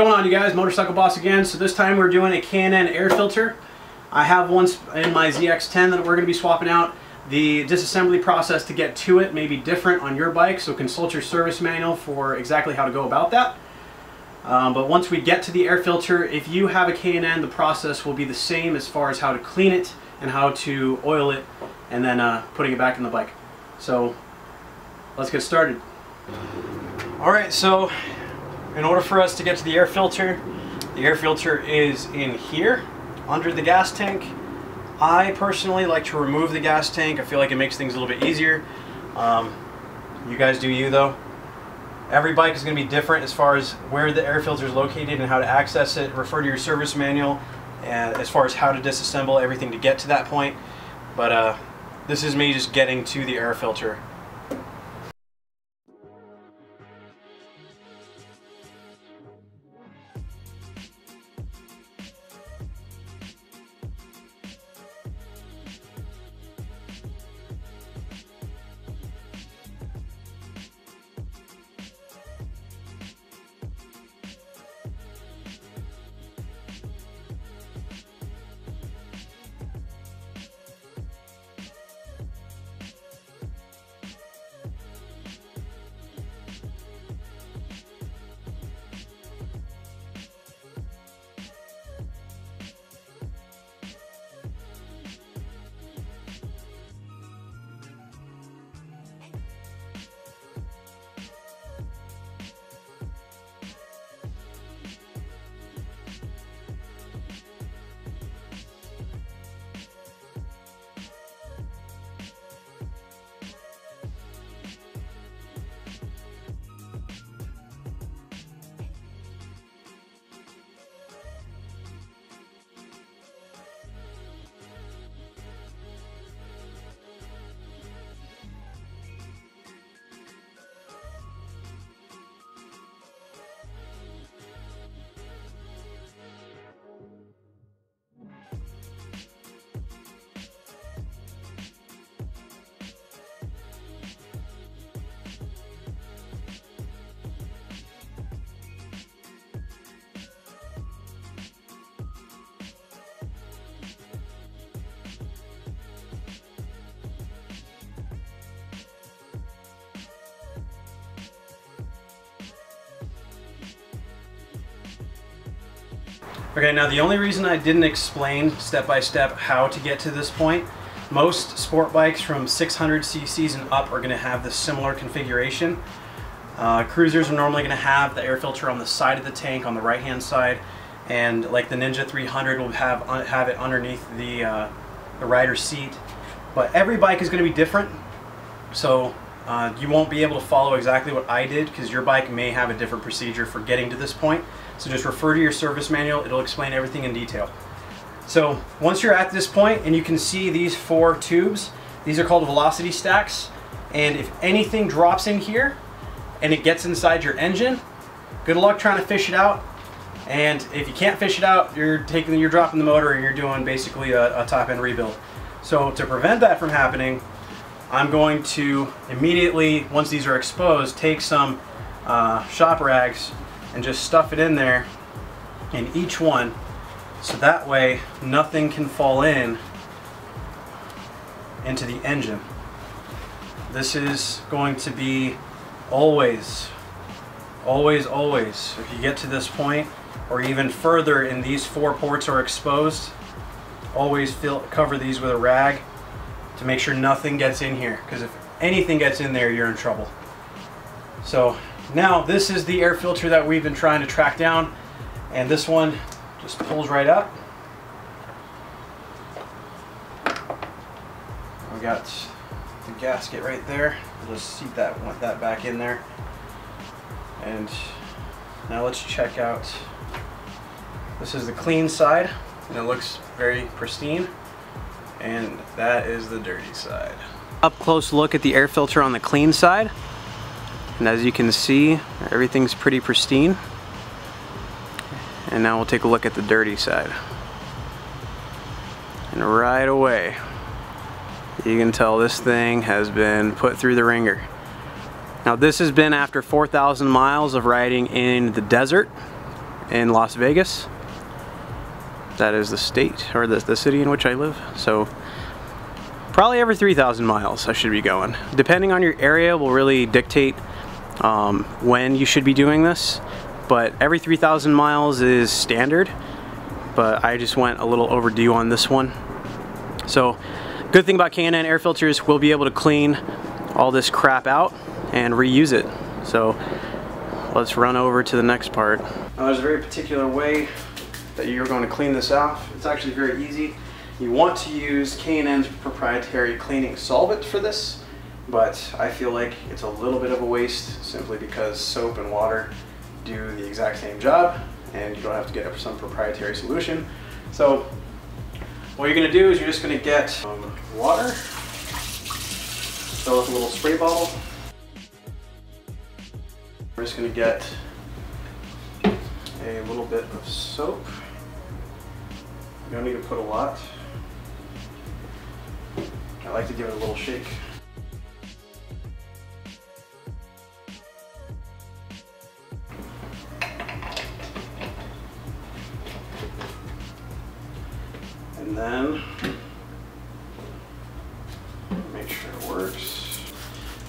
going on you guys? Motorcycle Boss again. So this time we're doing a K&N air filter. I have one in my ZX-10 that we're going to be swapping out. The disassembly process to get to it may be different on your bike, so consult your service manual for exactly how to go about that. Um, but once we get to the air filter, if you have a K&N, the process will be the same as far as how to clean it and how to oil it and then uh, putting it back in the bike. So let's get started. All right, so in order for us to get to the air filter, the air filter is in here under the gas tank. I personally like to remove the gas tank. I feel like it makes things a little bit easier. Um, you guys do you though. Every bike is going to be different as far as where the air filter is located and how to access it. Refer to your service manual as far as how to disassemble everything to get to that point. But uh, this is me just getting to the air filter. Okay, now the only reason I didn't explain step by step how to get to this point, most sport bikes from 600 cc's and up are going to have this similar configuration. Uh, cruisers are normally going to have the air filter on the side of the tank on the right hand side and like the Ninja 300 will have have it underneath the, uh, the rider's seat. But every bike is going to be different so uh, you won't be able to follow exactly what I did because your bike may have a different procedure for getting to this point. So just refer to your service manual, it'll explain everything in detail. So once you're at this point and you can see these four tubes, these are called velocity stacks. And if anything drops in here and it gets inside your engine, good luck trying to fish it out. And if you can't fish it out, you're taking, you're dropping the motor and you're doing basically a, a top end rebuild. So to prevent that from happening, I'm going to immediately, once these are exposed, take some uh, shop rags and just stuff it in there in each one so that way nothing can fall in into the engine. This is going to be always, always, always, if you get to this point or even further and these four ports are exposed, always fill, cover these with a rag to make sure nothing gets in here because if anything gets in there you're in trouble. So now this is the air filter that we've been trying to track down and this one just pulls right up. We got the gasket right there. We'll just seat that want that back in there. And now let's check out. This is the clean side and it looks very pristine. And that is the dirty side. Up close look at the air filter on the clean side. And as you can see, everything's pretty pristine. And now we'll take a look at the dirty side. And right away, you can tell this thing has been put through the wringer. Now this has been after 4,000 miles of riding in the desert in Las Vegas. That is the state, or the, the city in which I live. So probably every 3,000 miles I should be going. Depending on your area will really dictate um, when you should be doing this. But every 3,000 miles is standard. But I just went a little overdue on this one. So good thing about K&N air filters, we'll be able to clean all this crap out and reuse it. So let's run over to the next part. Now there's a very particular way that you're going to clean this off. It's actually very easy. You want to use K&N's proprietary cleaning solvent for this, but I feel like it's a little bit of a waste simply because soap and water do the exact same job and you don't have to get some proprietary solution. So what you're gonna do is you're just gonna get some water, fill up a little spray bottle. We're just gonna get a little bit of soap. You don't need to put a lot. I like to give it a little shake. And then make sure it works.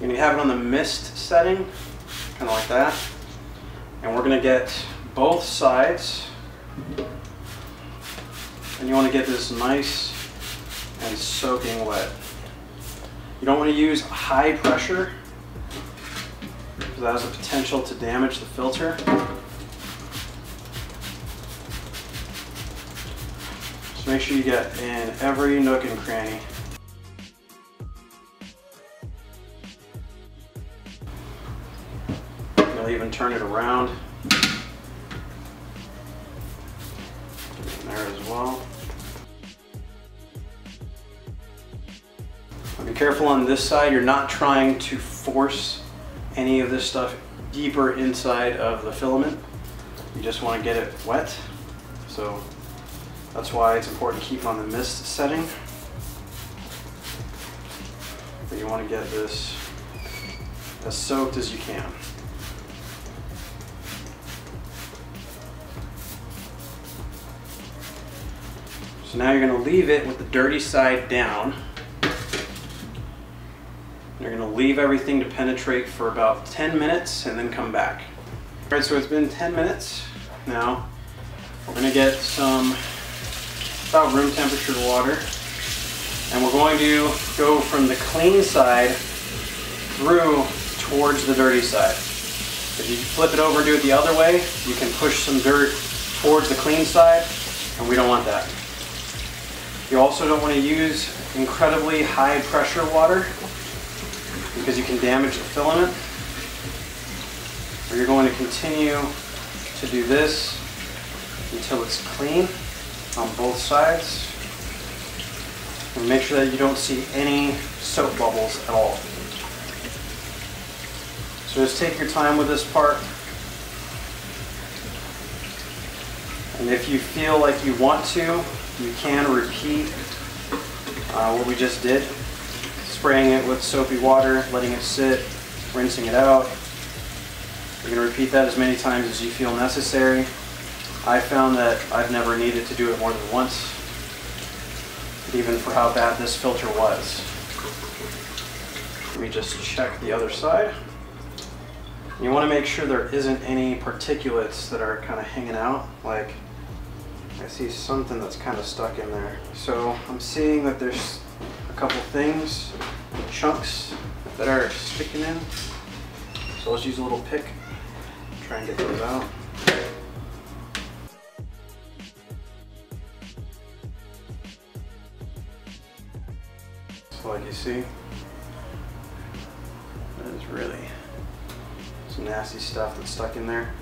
You're gonna have it on the mist setting, kind of like that. And we're gonna get both sides. And you wanna get this nice and soaking wet. You don't want to use high pressure because that has the potential to damage the filter. Just make sure you get in every nook and cranny. You'll even turn it around. There as well. Be careful on this side. You're not trying to force any of this stuff deeper inside of the filament. You just want to get it wet. So that's why it's important to keep on the mist setting. But you want to get this as soaked as you can. So now you're going to leave it with the dirty side down. You're gonna leave everything to penetrate for about 10 minutes and then come back. All right, so it's been 10 minutes now. We're gonna get some about room temperature water and we're going to go from the clean side through towards the dirty side. If you flip it over and do it the other way, you can push some dirt towards the clean side and we don't want that. You also don't want to use incredibly high pressure water because you can damage the filament. Or you're going to continue to do this until it's clean on both sides. And make sure that you don't see any soap bubbles at all. So just take your time with this part. And if you feel like you want to, you can repeat uh, what we just did spraying it with soapy water, letting it sit, rinsing it out. You're going to repeat that as many times as you feel necessary. I found that I've never needed to do it more than once, even for how bad this filter was. Let me just check the other side. You want to make sure there isn't any particulates that are kind of hanging out, like I see something that's kind of stuck in there. So I'm seeing that there's a couple things, chunks that are sticking in. So let's use a little pick, try and get those out. So like you see, that is really some nasty stuff that's stuck in there.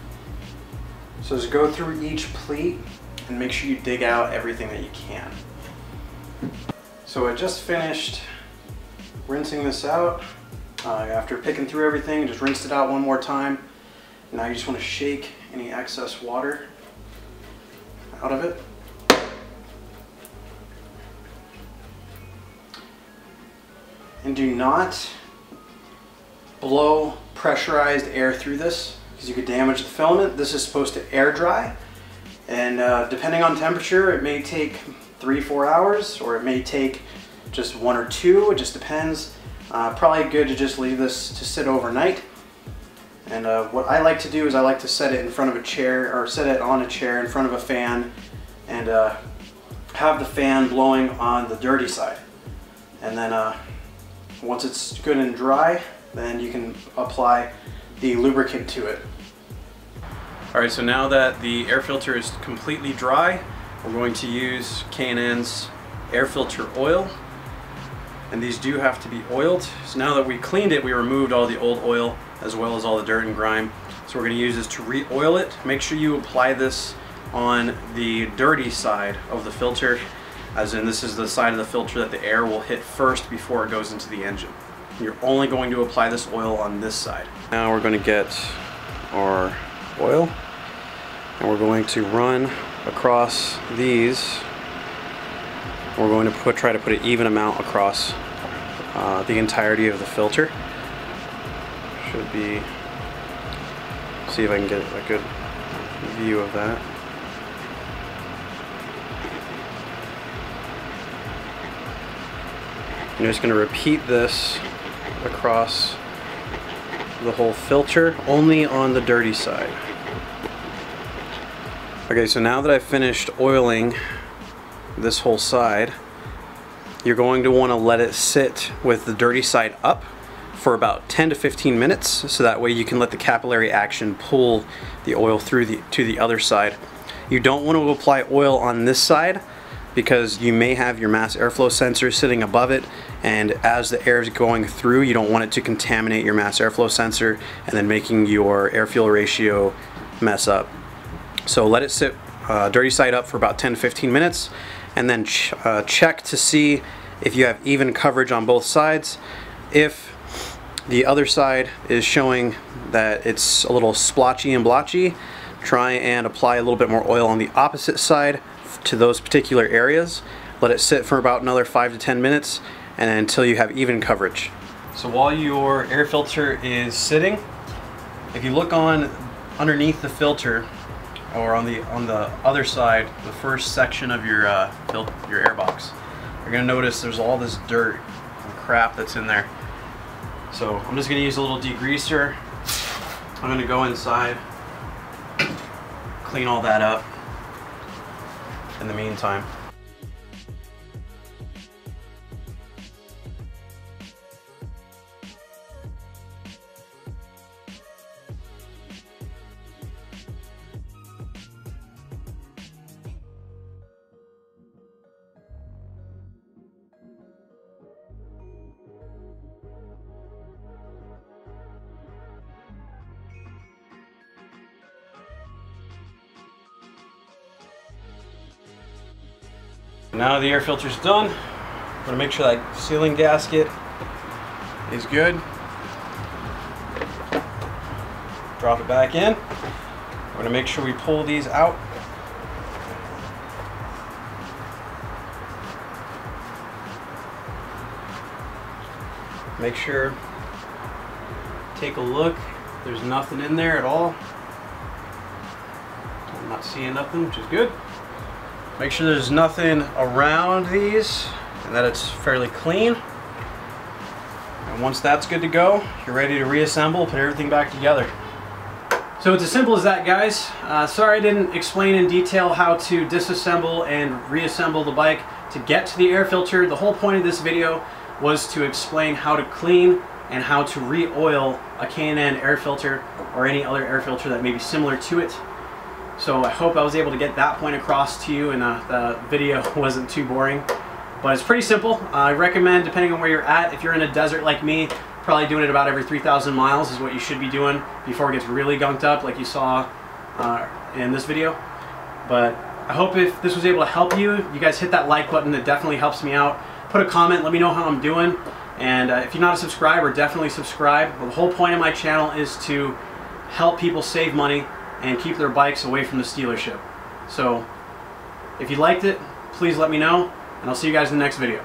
So just go through each pleat and make sure you dig out everything that you can. So I just finished rinsing this out. Uh, after picking through everything, just rinsed it out one more time. Now you just want to shake any excess water out of it. And do not blow pressurized air through this because you could damage the filament. This is supposed to air dry And uh, depending on temperature, it may take three, four hours, or it may take just one or two. It just depends. Uh, probably good to just leave this to sit overnight. And uh, what I like to do is I like to set it in front of a chair, or set it on a chair in front of a fan, and uh, have the fan blowing on the dirty side. And then uh, once it's good and dry, then you can apply the lubricant to it. Alright, so now that the air filter is completely dry, we're going to use K&N's air filter oil. And these do have to be oiled. So now that we cleaned it, we removed all the old oil as well as all the dirt and grime. So we're going to use this to re-oil it. Make sure you apply this on the dirty side of the filter, as in this is the side of the filter that the air will hit first before it goes into the engine. You're only going to apply this oil on this side. Now we're going to get our oil and we're going to run across these. We're going to put, try to put an even amount across uh, the entirety of the filter. Should be, see if I can get a good view of that. I'm just going to repeat this across the whole filter, only on the dirty side. Okay, so now that I've finished oiling this whole side, you're going to want to let it sit with the dirty side up for about 10 to 15 minutes so that way you can let the capillary action pull the oil through the to the other side. You don't want to apply oil on this side because you may have your mass airflow sensor sitting above it and as the air is going through you don't want it to contaminate your mass airflow sensor and then making your air fuel ratio mess up. So let it sit uh, dirty side up for about 10 to 15 minutes and then ch uh, check to see if you have even coverage on both sides. If the other side is showing that it's a little splotchy and blotchy, try and apply a little bit more oil on the opposite side to those particular areas. Let it sit for about another 5 to 10 minutes and until you have even coverage. So while your air filter is sitting, if you look on underneath the filter or on the on the other side, the first section of your uh, your air box, you're gonna notice there's all this dirt and crap that's in there. So I'm just gonna use a little degreaser. I'm gonna go inside, clean all that up in the meantime. Now the air filter's done. I'm gonna make sure that sealing gasket is good. Drop it back in. We're gonna make sure we pull these out. Make sure, take a look. There's nothing in there at all. I'm not seeing nothing, which is good. Make sure there's nothing around these and that it's fairly clean. And once that's good to go, you're ready to reassemble, put everything back together. So it's as simple as that guys. Uh, sorry I didn't explain in detail how to disassemble and reassemble the bike to get to the air filter. The whole point of this video was to explain how to clean and how to re-oil a K&N air filter or any other air filter that may be similar to it. So I hope I was able to get that point across to you and uh, the video wasn't too boring. But it's pretty simple. I recommend, depending on where you're at, if you're in a desert like me, probably doing it about every 3,000 miles is what you should be doing before it gets really gunked up like you saw uh, in this video. But I hope if this was able to help you, you guys hit that like button. It definitely helps me out. Put a comment, let me know how I'm doing. And uh, if you're not a subscriber, definitely subscribe. The whole point of my channel is to help people save money and keep their bikes away from the dealership. So if you liked it, please let me know, and I'll see you guys in the next video.